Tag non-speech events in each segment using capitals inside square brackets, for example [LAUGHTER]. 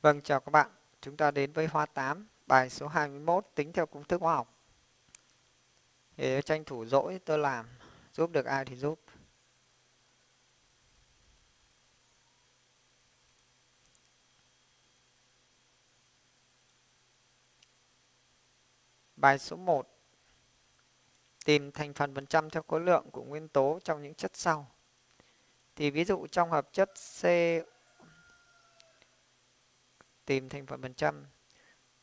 Vâng, chào các bạn. Chúng ta đến với hoa 8, bài số 21 tính theo công thức hóa học. Để tranh thủ dỗi tôi làm, giúp được ai thì giúp. Bài số 1. Tìm thành phần phần trăm theo khối lượng của nguyên tố trong những chất sau. Thì ví dụ trong hợp chất C tìm thành phần phần trăm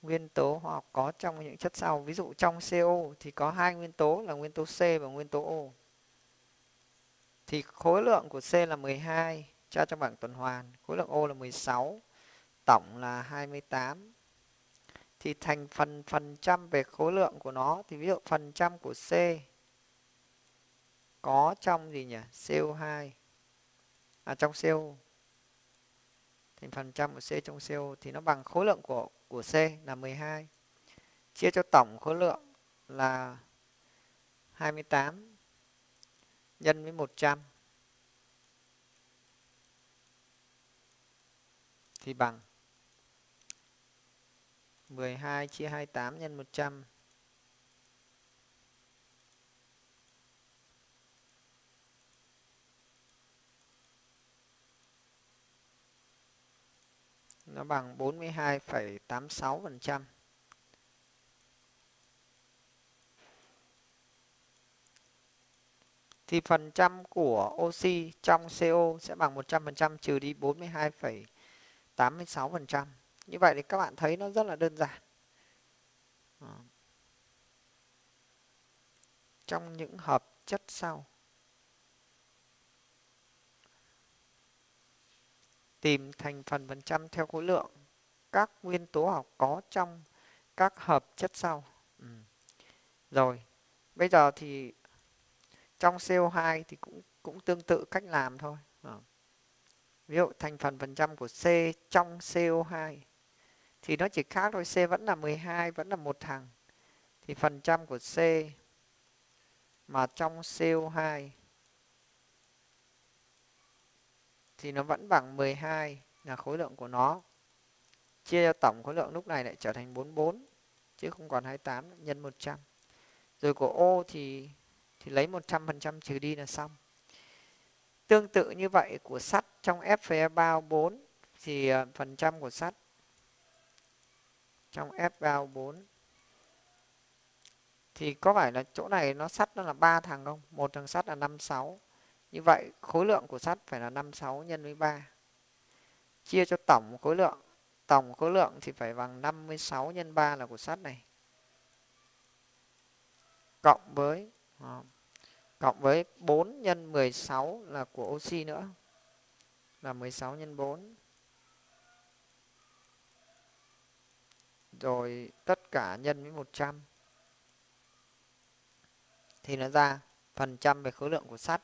nguyên tố hóa học có trong những chất sau. Ví dụ trong CO thì có hai nguyên tố là nguyên tố C và nguyên tố O. Thì khối lượng của C là 12 tra trong bảng tuần hoàn, khối lượng O là 16, tổng là 28. Thì thành phần phần trăm về khối lượng của nó thì ví dụ phần trăm của C có trong gì nhỉ? CO2 à trong CO thành phần trăm của C trong CO thì nó bằng khối lượng của của C là 12 chia cho tổng khối lượng là 28 nhân với 100 thì bằng 12 chia 28 nhân 100 nó bằng 42,86%. Thì phần trăm của oxy trong CO sẽ bằng 100% trừ đi 42,86%. Như vậy thì các bạn thấy nó rất là đơn giản. Ờ. Trong những hợp chất sau tìm thành phần phần trăm theo khối lượng các nguyên tố học có trong các hợp chất sau. Ừ. Rồi, bây giờ thì trong CO2 thì cũng cũng tương tự cách làm thôi. À. Ví dụ thành phần phần trăm của C trong CO2 thì nó chỉ khác thôi, C vẫn là 12, vẫn là một thằng. Thì phần trăm của C mà trong CO2 thì nó vẫn bằng 12 là khối lượng của nó. Chia cho tổng khối lượng lúc này lại trở thành 44 chứ không còn 28 nhân 100. Rồi của ô thì thì lấy 100% trừ đi là xong. Tương tự như vậy của sắt, trong Fe bao 4 thì ờ, phần trăm của sắt trong F bao 4 thì có phải là chỗ này nó sắt nó là ba thằng không? Một thằng sắt là 56 như vậy khối lượng của sắt phải là 56 nhân với 3. Chia cho tổng khối lượng. Tổng khối lượng thì phải bằng 56 nhân 3 là của sắt này. Cộng với à, cộng với 4 nhân 16 là của oxy nữa. Là 16 nhân 4. Rồi tất cả nhân với 100. Thì nó ra phần trăm về khối lượng của sắt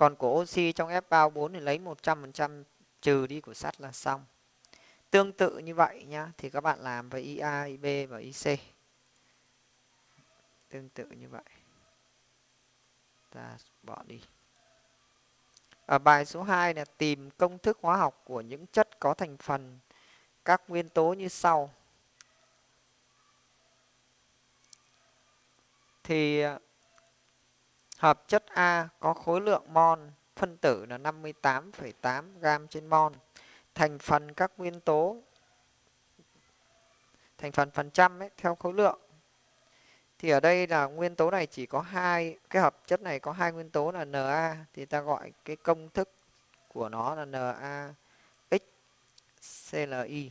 còn của oxy trong F bao 4 thì lấy 100% trừ đi của sắt là xong. Tương tự như vậy nhá thì các bạn làm với IA, IB và IC tương tự như vậy. Ta bỏ đi. Ở bài số 2 là tìm công thức hóa học của những chất có thành phần. Các nguyên tố như sau. Thì Hợp chất A có khối lượng mol phân tử là 58,8 gam trên mol. Thành phần các nguyên tố thành phần phần trăm ấy, theo khối lượng. Thì ở đây là nguyên tố này chỉ có hai cái hợp chất này có hai nguyên tố là Na thì ta gọi cái công thức của nó là NaX CLI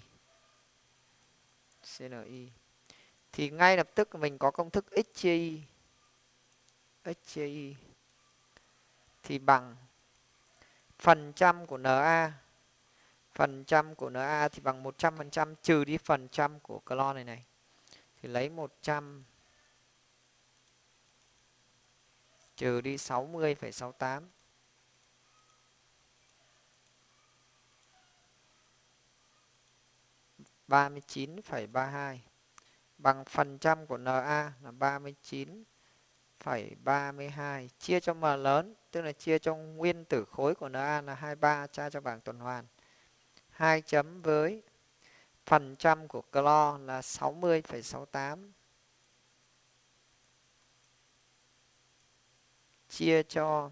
CLI thì ngay lập tức mình có công thức X chia Y. HCI thì bằng phần trăm của NA phần trăm của NA thì bằng 100% trừ đi phần trăm của clo này này. Thì lấy 100 trừ đi 60,68 39,32 bằng phần trăm của NA là 39,32 1,32 chia cho m lớn tức là chia cho nguyên tử khối của Na là 23 tra cho bảng tuần hoàn. 2 chấm với phần trăm của clo là 60,68 chia cho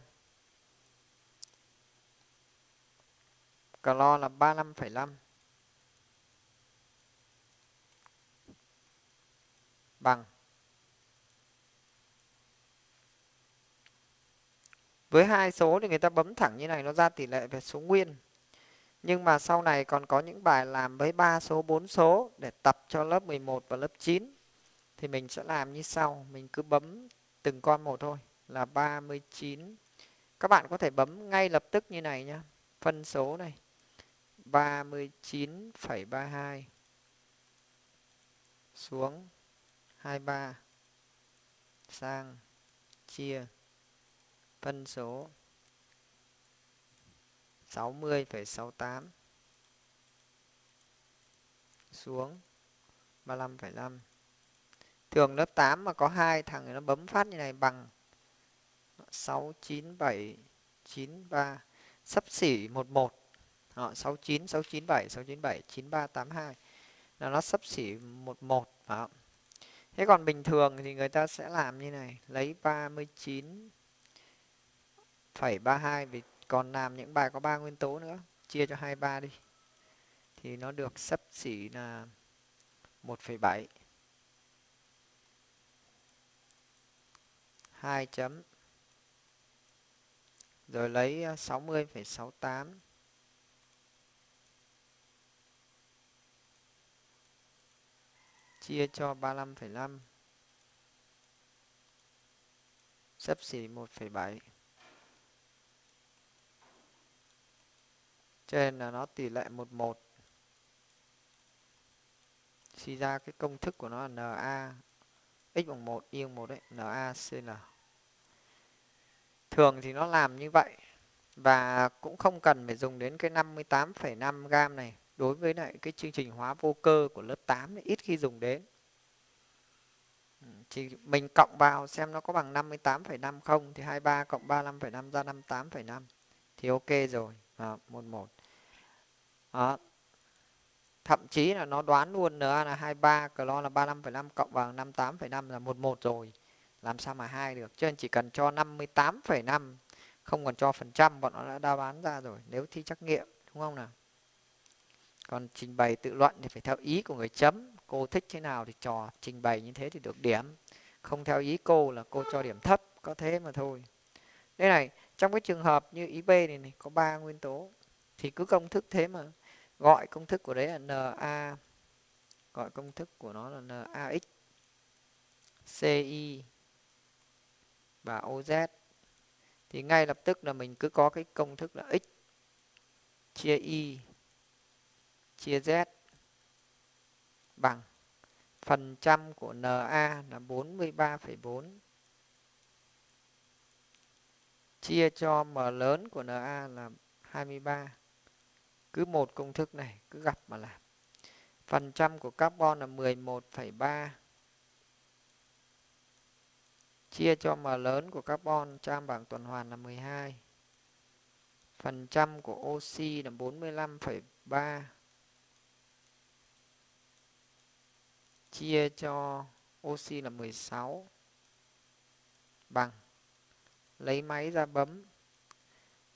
clo là 35,5 bằng với hai số thì người ta bấm thẳng như này nó ra tỷ lệ về số nguyên. Nhưng mà sau này còn có những bài làm với ba số 4 số để tập cho lớp 11 và lớp 9 thì mình sẽ làm như sau. Mình cứ bấm từng con một thôi là 39 các bạn có thể bấm ngay lập tức như này nhé phân số này 39,32 xuống 23 sang chia phân số 60,68 xuống 35,5 thường lớp 8 mà có hai thằng thì nó bấm phát như này bằng 69793 sắp xỉ 11 họ 69 697 697 9382 là nó sắp xỉ 11 phải không? Thế còn bình thường thì người ta sẽ làm như này, lấy 39 39,32 vì còn làm những bài có ba nguyên tố nữa, chia cho 23 đi. Thì nó được sắp xỉ là 1,7. 2 chấm. Rồi lấy ờ, 60,68 chia cho 35,5 sắp xỉ 1,7 cho nên là nó tỷ lệ 11 suy ra cái công thức của nó là NA x bằng 1 y bằng 1 đấy Na CN thường thì nó làm như vậy và cũng không cần phải dùng đến cái 58,5 gam này đối với lại cái chương trình hóa vô cơ của lớp 8 thì ít khi dùng đến. Ừ, chỉ mình cộng vào xem nó có bằng 58,5 không thì 23 cộng 35,5 ra 58,5 thì ok rồi à, 11 đó. À, thậm chí là nó đoán luôn NA là 23 clo là 35,5 cộng vào 58,5 là 11 rồi. Làm sao mà hai được? Cho nên chỉ cần cho 58,5 không còn cho phần trăm bọn nó đã đa bán ra rồi. Nếu thi trắc nghiệm đúng không nào? Còn trình bày tự luận thì phải theo ý của người chấm. Cô thích thế nào thì trò trình bày như thế thì được điểm. Không theo ý cô là cô cho điểm thấp có thế mà thôi. Đây này trong cái trường hợp như ý b này, này có ba nguyên tố thì cứ công thức thế mà gọi công thức của đấy là na gọi công thức của nó là nax ci và oz thì ngay lập tức là mình cứ có cái công thức là x chia y chia z bằng phần trăm của NA là 43,4 chia cho M lớn của NA là 23. Cứ một công thức này cứ gặp mà làm. Phần trăm của carbon là 11,3 chia cho M lớn của carbon trong bảng tuần hoàn là 12. Phần trăm của oxy là 45,3 chia cho oxy là 16 bằng lấy máy ra bấm.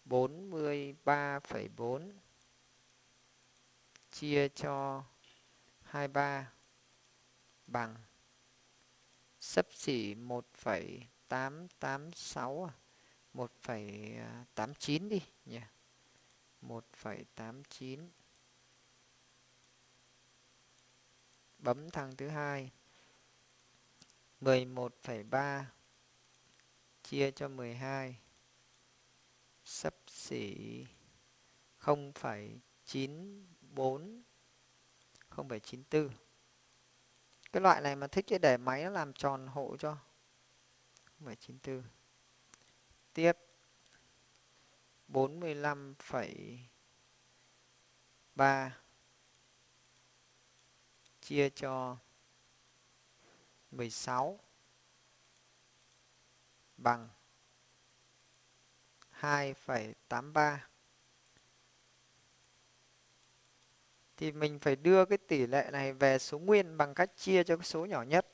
43,4 chia cho 23 bằng. Sấp xỉ 1,886 à? 1,89 đi nhỉ? 1,89 bấm thằng thứ hai. 11,3 chia cho 12 sấp xỉ 0,94 0,94 cái loại này mà thích để máy nó làm tròn hộ cho 0,94 tiếp 45,3 chia cho 16 bằng 2,83 thì mình phải đưa cái tỷ lệ này về số nguyên bằng cách chia cho cái số nhỏ nhất.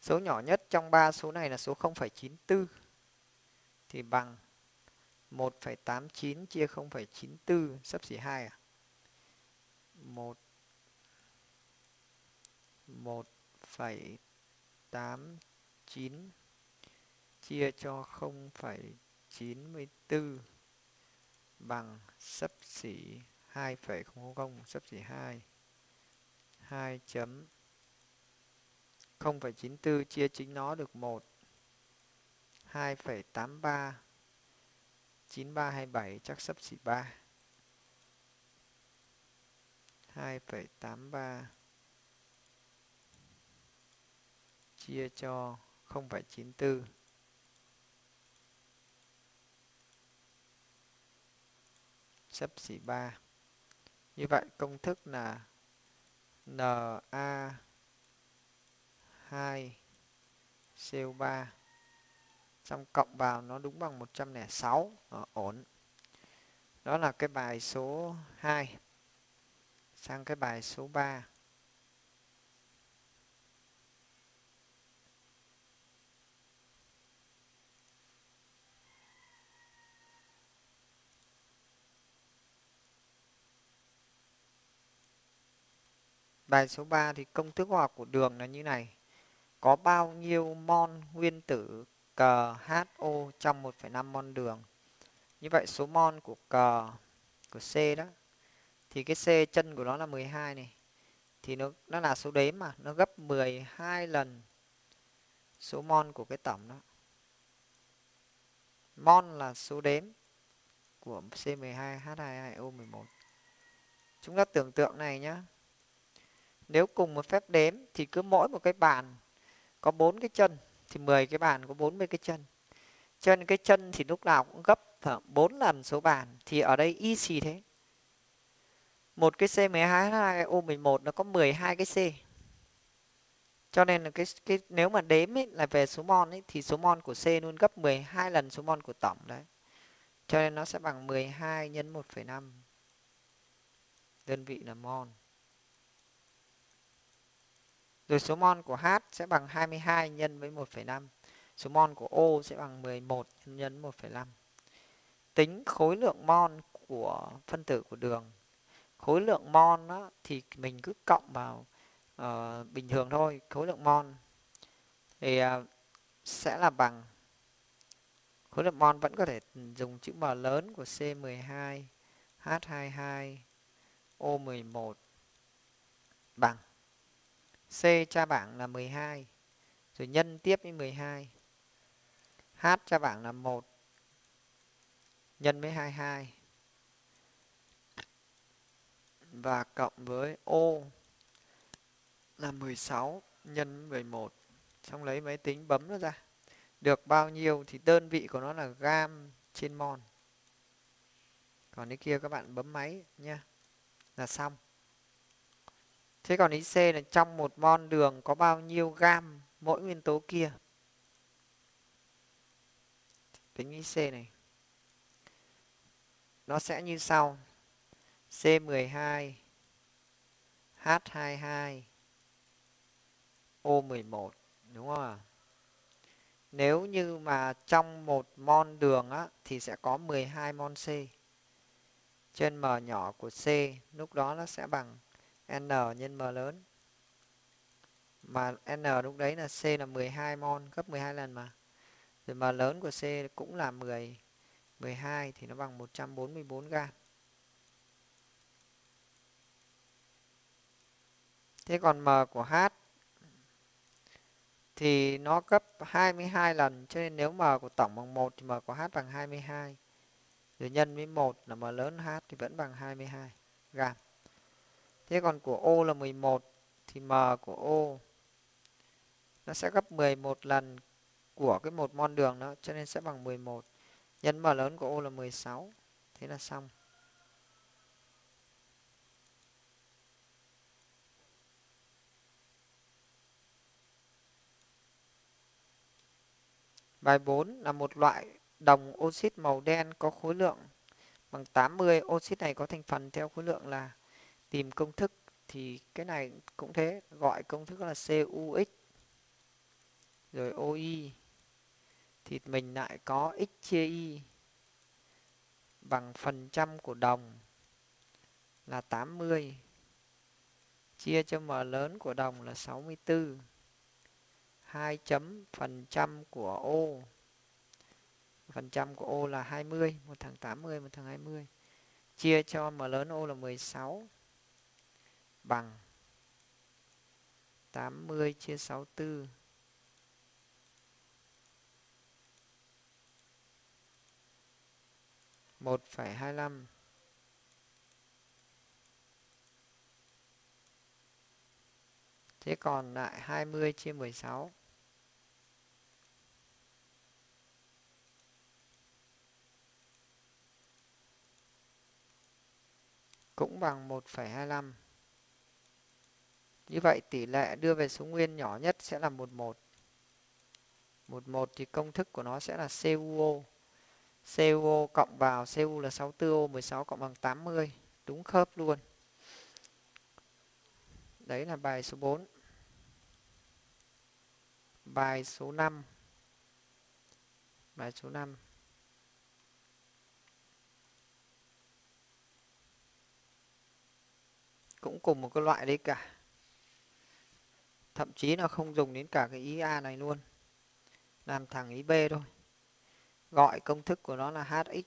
Số nhỏ nhất trong ba số này là số 0,94 thì bằng 1,89 chia 0,94 sắp xỉ 2 à? 1 1,89 chia cho 0,94 bằng sấp xỉ 2,000 sấp xỉ 2 2 chấm 0,94 chia chính nó được 1 2,83 9327 chắc sấp xỉ 3 2,83 chia cho 0,94 sấp xỉ 3 như vậy công thức là Na 2 CO3 xong cộng vào nó đúng bằng 106 Đó, ổn. Đó là cái bài số 2 sang cái bài số 3 Bài số 3 thì công thức hóa học của đường là như này. Có bao nhiêu mol nguyên tử CHO trong 1,5 mol đường. Như vậy số mol của C của C đó thì cái C chân của nó là 12 này. Thì nó nó là số đếm mà, nó gấp 12 lần số mol của cái tổng đó. Mol là số đếm của C12H22O11. Chúng ta tưởng tượng này nhé nếu cùng một phép đếm thì cứ mỗi một cái bàn có bốn cái chân thì 10 cái bàn có 40 cái chân cho nên cái chân thì lúc nào cũng gấp bốn lần số bàn thì ở đây y xì thế một cái C12H2O11 nó có 12 cái C cho nên là cái cái nếu mà đếm ấy, là về số mol ấy, thì số mol của C luôn gấp 12 lần số mol của tổng đấy. Cho nên nó sẽ bằng 12 nhân 1,5. Đơn vị là mol. Rồi số mol của H sẽ bằng 22 nhân với 1,5. Số mol của O sẽ bằng 11 nhân 1,5. Tính khối lượng mol của phân tử của đường. Khối lượng mol đó, thì mình cứ cộng vào uh, bình thường thôi. Khối lượng mol thì uh, sẽ là bằng khối lượng mol vẫn có thể dùng chữ M lớn của C12 H22 O11 bằng C tra bảng là 12. Rồi nhân tiếp với 12. H tra bảng là 1. Nhân với 22. Và cộng với O là 16 nhân 11. Xong lấy máy tính bấm nó ra. Được bao nhiêu thì đơn vị của nó là gam trên mol. Còn cái kia các bạn bấm máy nha. Là xong. Thế còn ý C là trong một mol đường có bao nhiêu gam mỗi nguyên tố kia? Tính ý C này. Nó sẽ như sau. C12 H22 O11 đúng không ạ? Nếu như mà trong một mol đường á, thì sẽ có 12 mol C. Trên M nhỏ của C, lúc đó nó sẽ bằng n nhân m lớn. Mà n lúc đấy là c là 12 mol, gấp 12 lần mà. Rồi m lớn của c cũng là 10 12 thì nó bằng 144 gam thế còn m của h thì nó gấp 22 lần, cho nên nếu m của tổng bằng 1 thì m của h bằng 22 rồi nhân với 1 là m lớn h thì vẫn bằng 22 gam Thế còn của O là 11 thì M của O nó sẽ gấp 11 lần của cái một mol đường đó, cho nên sẽ bằng 11. Nhân M lớn của O là 16. Thế là xong. Bài 4 là một loại đồng oxit màu đen có khối lượng bằng 80. Oxit này có thành phần theo khối lượng là tìm công thức thì cái này cũng thế, gọi công thức là CUX rồi OI thì mình lại có x chia y, bằng phần trăm của đồng là 80 chia cho m lớn của đồng là 64 2 chấm phần trăm của ô phần trăm của ô là 20 một thằng 80 một thằng 20 chia cho m lớn ô là 16 bằng. 80 chia 64 1,25 Thế còn lại 20 chia 16 cũng bằng 1,25. Như vậy tỷ lệ đưa về số nguyên nhỏ nhất sẽ là 11. 11 thì công thức của nó sẽ là CuO. CuO cộng vào, Cu là 64O 16 cộng bằng 80. Đúng khớp luôn. Đấy là bài số 4. Bài số 5. Bài số 5. Cũng cùng một cái loại đấy cả. Thậm chí là không dùng đến cả cái ý A này luôn. Làm thẳng ý B thôi. Gọi công thức của nó là HX.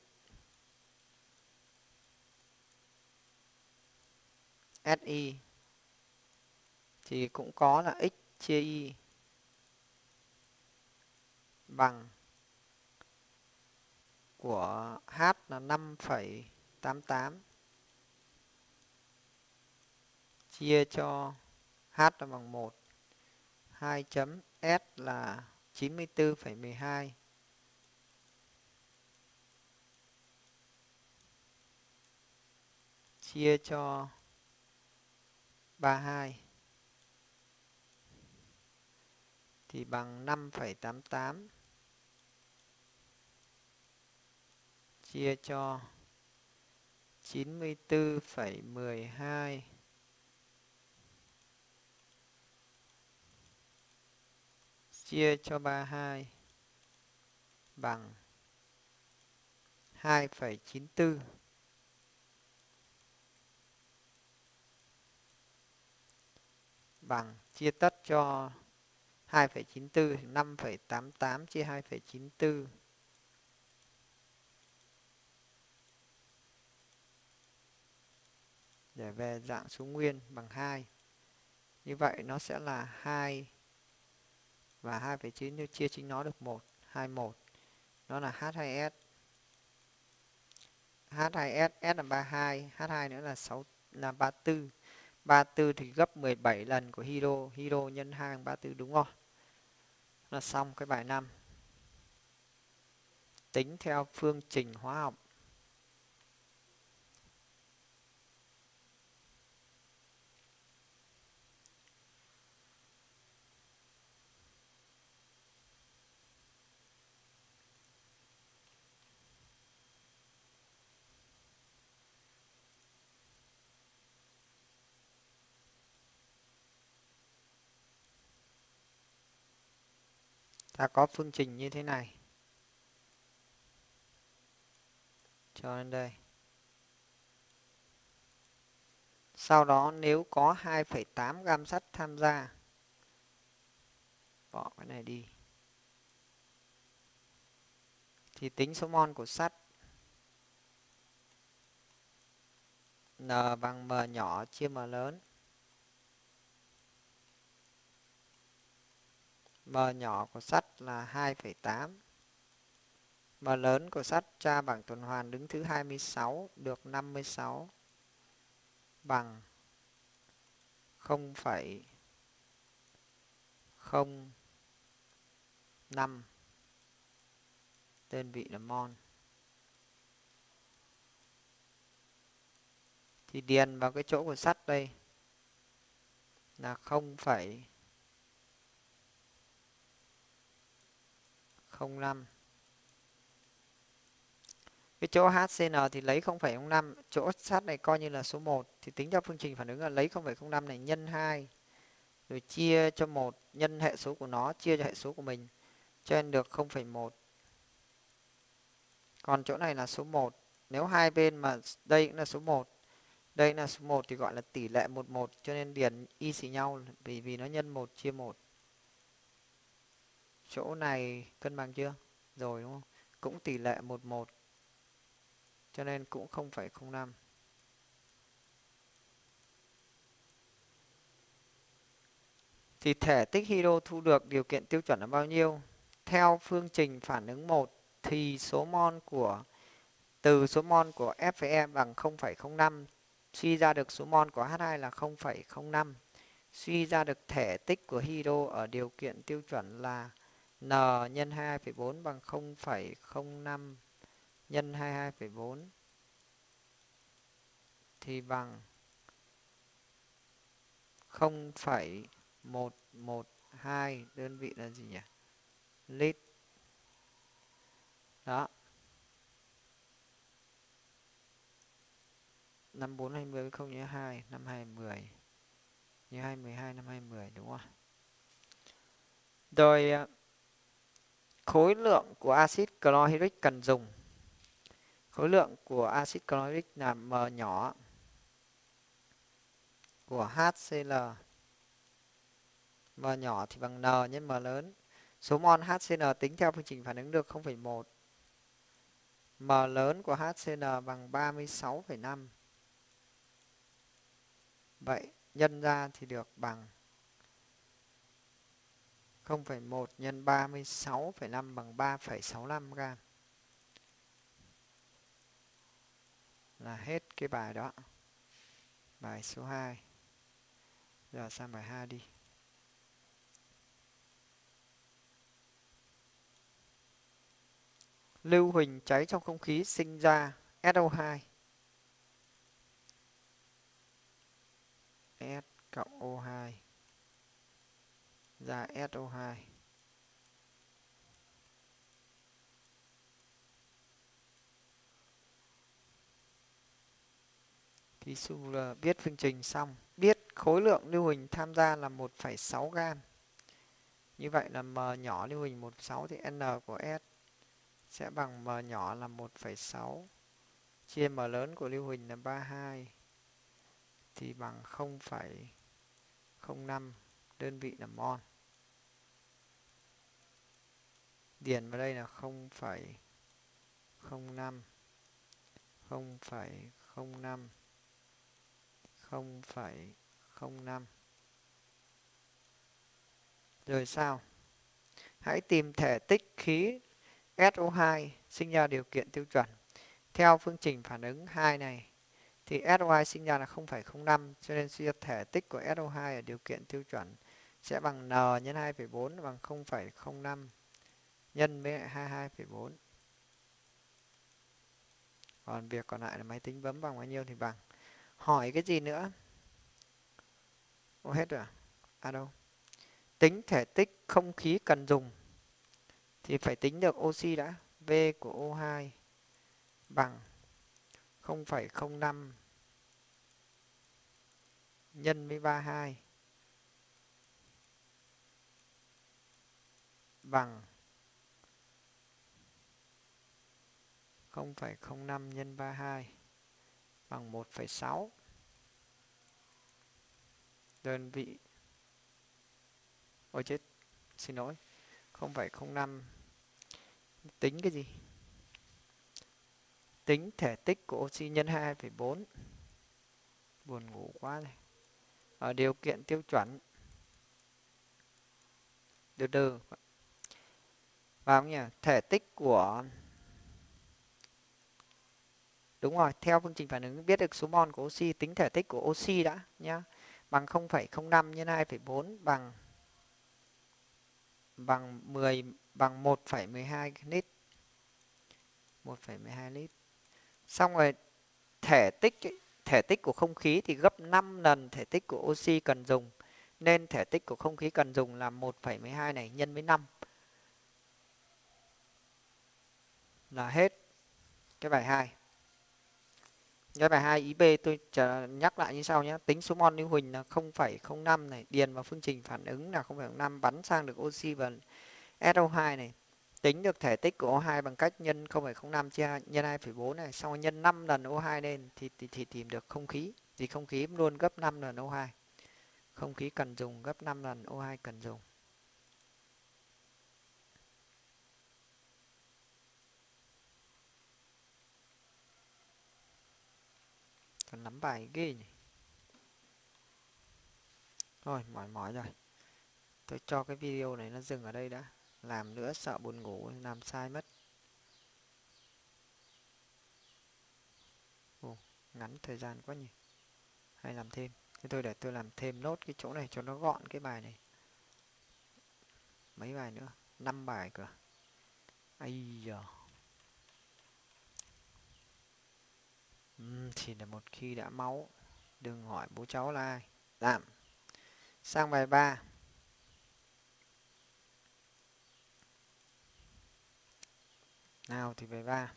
SI thì cũng có là x chia y bằng của h là 5,88 chia cho h là bằng 1 2 chấm S là 94,12 chia cho 32 thì bằng 5,88 chia cho 94,12 chia cho 32 bằng 2,94 bằng chia tất cho 2,94 5,88 chia 2,94 để về dạng số nguyên bằng 2. Như vậy nó sẽ là 2 và 2,9 nếu chia chính nó được 1, 21. Nó là H2S. H2S, S là 32, H2 nữa là 6 là 34. 34 thì gấp 17 lần của Hiro Hiro nhân 2 bằng 34 đúng không? Là xong cái bài 5. Tính theo phương trình hóa học. Ta có phương trình như thế này. Cho lên đây. Sau đó nếu có 2,8 gam sắt tham gia bỏ cái này đi. Thì tính số mol của sắt N bằng M nhỏ chia M lớn. M nhỏ của sắt là 2,8. M lớn của sắt tra bảng tuần hoàn đứng thứ 26 được 56 bằng 0,05 đơn vị là mol. Thì điền vào cái chỗ của sắt đây là 0,05 05 cái chỗ HCN thì lấy 0,05 chỗ sát này coi như là số 1 thì tính cho phương trình phản ứng là lấy 0,05 này nhân 2 rồi chia cho 1 nhân hệ số của nó chia cho hệ số của mình cho nên được 0,1 còn chỗ này là số 1 nếu hai bên mà đây cũng là số 1 đây là số 1 thì gọi là tỷ lệ 11 cho nên điền y xì nhau vì vì nó nhân 1 chia 1 chỗ này cân bằng chưa? Rồi đúng không? Cũng tỷ lệ 11 cho nên cũng 0,05 thì thể tích hydro thu được điều kiện tiêu chuẩn là bao nhiêu? Theo phương trình phản ứng 1 thì số mol của từ số mol của FE bằng 0,05 suy ra được số mol của H2 là 0,05 suy ra được thể tích của hydro ở điều kiện tiêu chuẩn là 0,05 N nhân 2,4 bằng 0,05 nhân 22,4 thì bằng 0,112 đơn vị là gì nhỉ? Lít. Đó. Năm 4 20 với 0 nhớ 2, năm 2010. Như 212 5210 đúng không? Rồi à, khối lượng của axit chlorhydric cần dùng. Khối lượng của axit chlorhydric là M nhỏ của HCl. M nhỏ thì bằng N nhân M lớn. Số mol HCl tính theo phương trình phản ứng được 0,1. M lớn của HCl bằng 36,5. Vậy nhân ra thì được bằng 0,1 nhân 36,5 bằng 3,65 gram. Là hết cái bài đó. Bài số 2. Giờ sang bài 2 đi. Lưu huỳnh cháy trong không khí sinh ra SO2. S cộng O2 ra SO2. Ký su là biết phương trình xong. Biết khối lượng lưu huỳnh tham gia là 1,6 gam. Như vậy là M nhỏ lưu huỳnh 1,6 thì N của S sẽ bằng M nhỏ là 1,6 chia M lớn của lưu huỳnh là 32 thì bằng 0,05 đơn vị là mol. Điền vào đây là 0,05 0,05 0,05 Rồi sao? Hãy tìm thể tích khí SO2 sinh ra điều kiện tiêu chuẩn. Theo phương trình phản ứng 2 này thì SO2 sinh ra là 0,05 cho nên suy ra thể tích của SO2 ở điều kiện tiêu chuẩn sẽ bằng N nhân 2,4 bằng 0,05 nhân với 22,4. Còn việc còn lại là máy tính bấm bằng bao nhiêu thì bằng. Hỏi cái gì nữa? Ô hết rồi à? À đâu? Tính thể tích không khí cần dùng thì phải tính được oxy đã. V của O2 bằng 0,05 nhân với 32 bằng 0,05 nhân 32 bằng 1,6 đơn vị ôi chết xin lỗi 0,05 tính cái gì? Tính thể tích của oxy nhân 2,4 buồn ngủ quá này. Ở điều kiện tiêu chuẩn. Từ từ vào nhỉ? Thể tích của đúng rồi theo phương trình phản ứng biết được số mol của oxy tính thể tích của oxy đã nhá. Bằng 0,05 nhân 2,4 bằng bằng 10 bằng 1,12 lít. 1,12 lít. Xong rồi thể tích thể tích của không khí thì gấp 5 lần thể tích của oxy cần dùng. Nên thể tích của không khí cần dùng là 1,12 này nhân với 5 là hết. Cái bài 2 cái bài 2 ý B tôi chờ nhắc lại như sau nhé. Tính số mol lưu huỳnh là 0,05 này. Điền vào phương trình phản ứng là 0,05 bắn sang được oxy và SO2 này. Tính được thể tích của O2 bằng cách nhân 0,05 chia nhân 2,4 này. Sau nhân 5 lần O2 lên thì, thì, thì tìm được không khí. Thì không khí luôn gấp 5 lần O2 không khí cần dùng gấp 5 lần O2 cần dùng. Còn nắm bài ghê nhỉ? Thôi mỏi mỏi rồi. Tôi cho cái video này nó dừng ở đây đã. Làm nữa sợ buồn ngủ làm sai mất. Ồ, ngắn thời gian quá nhỉ? Hay làm thêm. Thế tôi để tôi làm thêm nốt cái chỗ này cho nó gọn cái bài này. Mấy bài nữa? Năm bài cơ. Ây giờ uhm, thì là một khi đã máu. Đừng hỏi bố cháu là ai. Làm sang bài 3 nào thì bài 3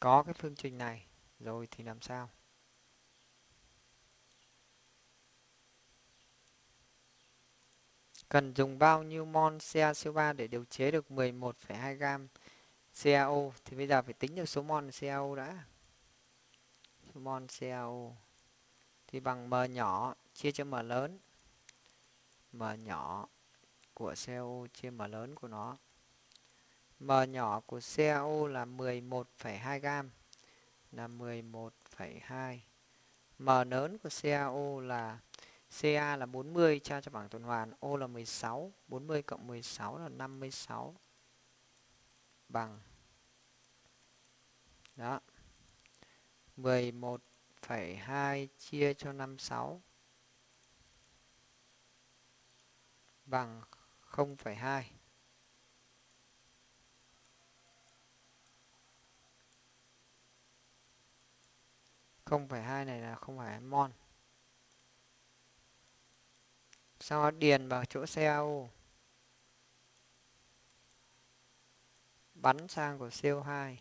có cái phương trình này rồi thì làm sao? Cần dùng bao nhiêu mol CaCO3 để điều chế được 11,2 gam CaO thì bây giờ phải tính được số mol CaO đã. Số mol CaO thì bằng m nhỏ chia cho m lớn. M nhỏ của CaO chia m lớn của nó. M nhỏ của CaO là 11,2 gam là 11,2 M lớn của CaO là Ca là 40 tra cho bảng tuần hoàn. O là 16 40 cộng 16 là 56 bằng. Đó. 11,2 chia cho 56 bằng 0,2 0,2 này là không phải mol sau đó điền vào chỗ CaO bắn sang của CO2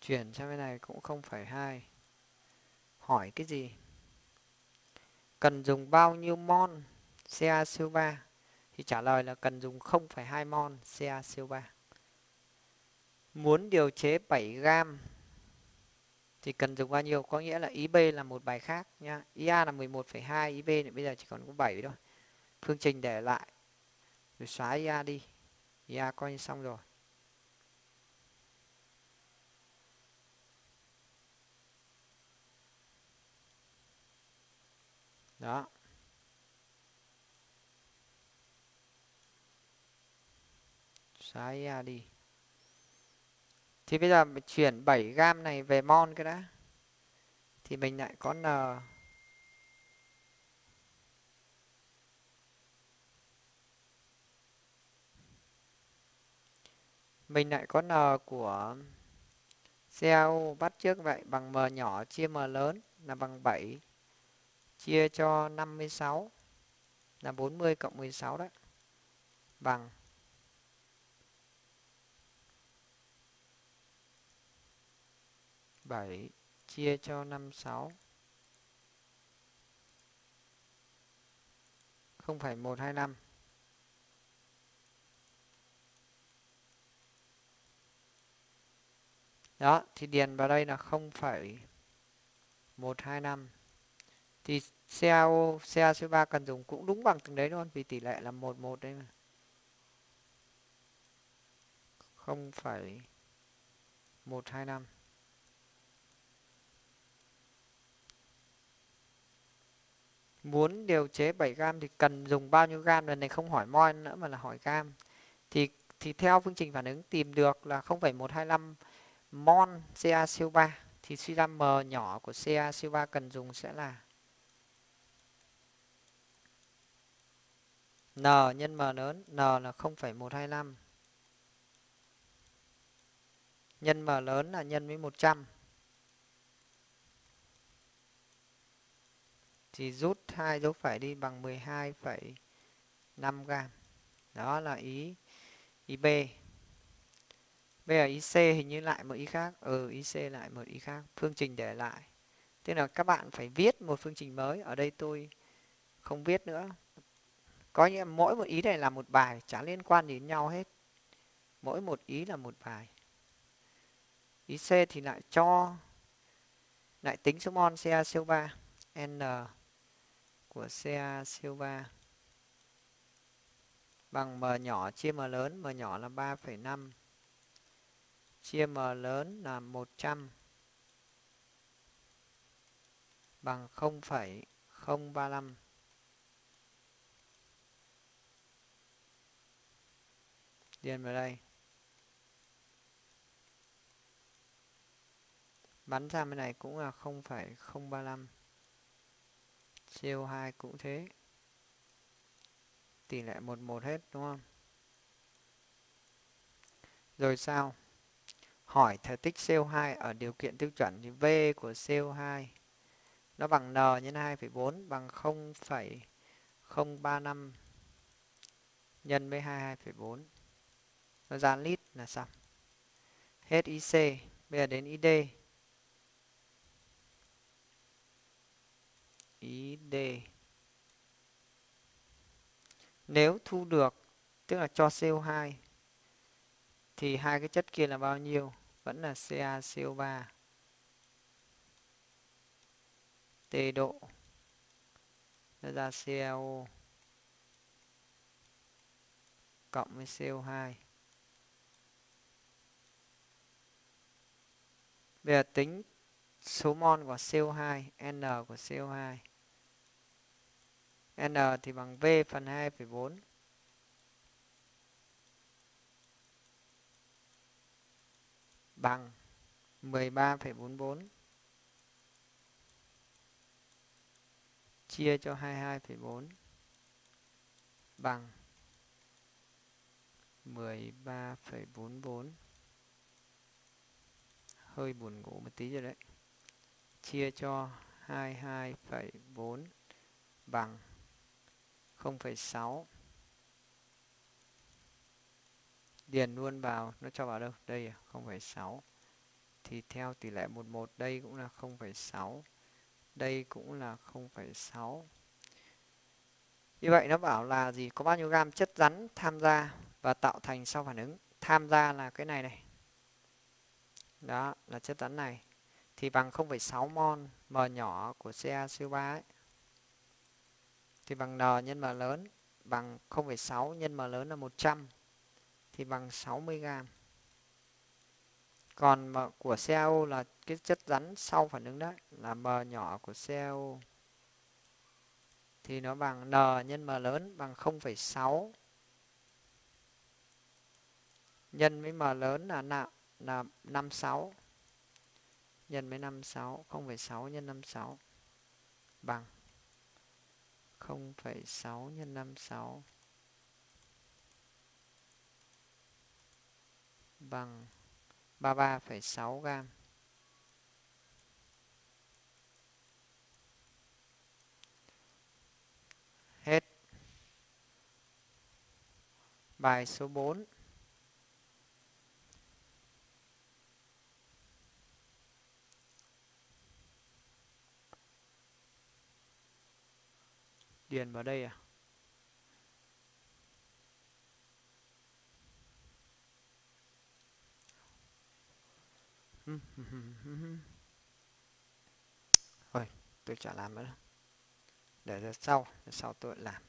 chuyển sang bên này cũng 0,2 hỏi cái gì? Cần dùng bao nhiêu mol CaCO3 thì trả lời là cần dùng 0,2 mol CaCO3 muốn điều chế 7 gam thì cần dùng bao nhiêu? Có nghĩa là ý B là một bài khác nha ý A là 11,2 ý B thì bây giờ chỉ còn có 7 thôi. Phương trình để lại. Rồi xóa ý A đi. Ý A coi như xong rồi. Đó. Xóa ý A đi thì bây giờ mình chuyển 7 gam này về mol cái đã. Thì mình lại có n. Mình lại có n của CaO bắt trước vậy, bằng m nhỏ chia m lớn là bằng 7 chia cho 56 là 40 cộng 16 đấy. Bằng 7 chia cho 56 0,125 Đó, thì điền vào đây là 0,125 thì CaO, CaCO3 cần dùng cũng đúng bằng từng đấy luôn vì tỷ lệ là 11 đây mà. 0,125 muốn điều chế 7 gam thì cần dùng bao nhiêu gam? Lần này không hỏi mol nữa mà là hỏi gam. Thì thì theo phương trình phản ứng tìm được là 0,125 mol CaCO3 thì suy ra m nhỏ của CaCO3 cần dùng sẽ là n nhân m lớn n là 0,125 nhân m lớn là nhân với 100 thì rút hai dấu phẩy đi bằng 12,5 gam. Đó là ý ý B. Bây giờ ý C hình như lại một ý khác. Ừ, ý C lại một ý khác. Phương trình để lại. Tức là các bạn phải viết một phương trình mới. Ở đây tôi không viết nữa. Có nghĩa mỗi một ý này là một bài, chẳng liên quan đến nhau hết. Mỗi một ý là một bài. Ý C thì lại cho lại tính số mol CaCO3 N của xe Silva. Bằng M nhỏ chia M lớn, M nhỏ là 3,5 chia M lớn là 100 bằng 0,035 điền vào đây. Bắn ra bên này cũng là 0,035 CO2 cũng thế. Tỷ lệ 11 hết đúng không? Rồi sao? Hỏi thể tích CO2 ở điều kiện tiêu chuẩn thì V của CO2 nó bằng N nhân 2,4 bằng 0,035 nhân với 22,4 nó ra lít là xong hết IC bây giờ đến ID ID nếu thu được tức là cho CO2 thì hai cái chất kia là bao nhiêu? Vẫn là CaCO3 T độ nó ra CaO cộng với CO2 Bây giờ tính số mol của CO2, N của CO2. N thì bằng V phần 2,4. Bằng 13,44 chia cho 22,4 bằng 13,44 hơi buồn ngủ một tí rồi đấy. Chia cho 22,4 bằng 0,6 điền luôn vào nó cho vào đâu? Đây à 0,6 thì theo tỷ lệ 11 đây cũng là 0,6 đây cũng là 0,6 như vậy nó bảo là gì? Có bao nhiêu gam chất rắn tham gia và tạo thành sau phản ứng? Tham gia là cái này này. Đó là chất rắn này. Thì bằng 0,6 mol m nhỏ của CaCO3 ấy thì bằng n nhân m lớn bằng 0,6 nhân m lớn là 100 thì bằng 60 g. còn mà của CaO là cái chất rắn sau phản ứng đấy là m nhỏ của CaO thì nó bằng n nhân m lớn bằng 0,6 nhân với m lớn là nào là 56 nhân với 56 0,6 nhân 56 bằng 0,6 nhân 56 bằng 33,6 gram. Hết. Bài số 4. Điền vào đây à? [LAUGHS] Thôi, tôi chả làm nữa để sau để sau tôi làm.